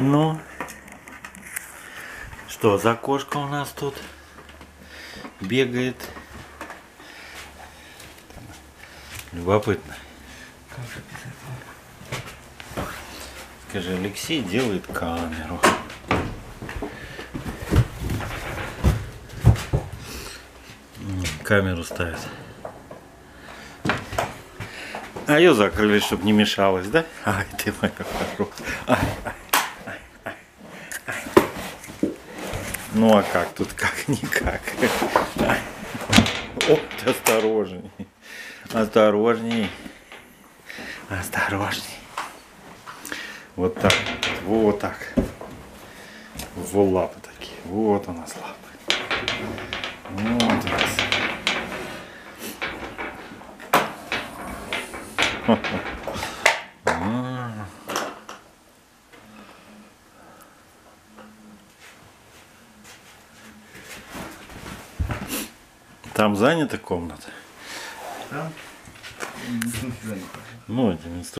Ну, что за кошка у нас тут бегает? Любопытно. Скажи, Алексей делает камеру. Камеру ставит. А ее закрыли, чтобы не мешалось, да? Ай, ты моя хорошая. Ай, ай, ай, ай. Ну а как тут как-никак? Ай. О, ты осторожней. Осторожней. Осторожней. Вот так. Вот так. Во лапы такие. Вот у нас лапы. Вот у нас. Там занята комната. Там? Ну, один инструмент.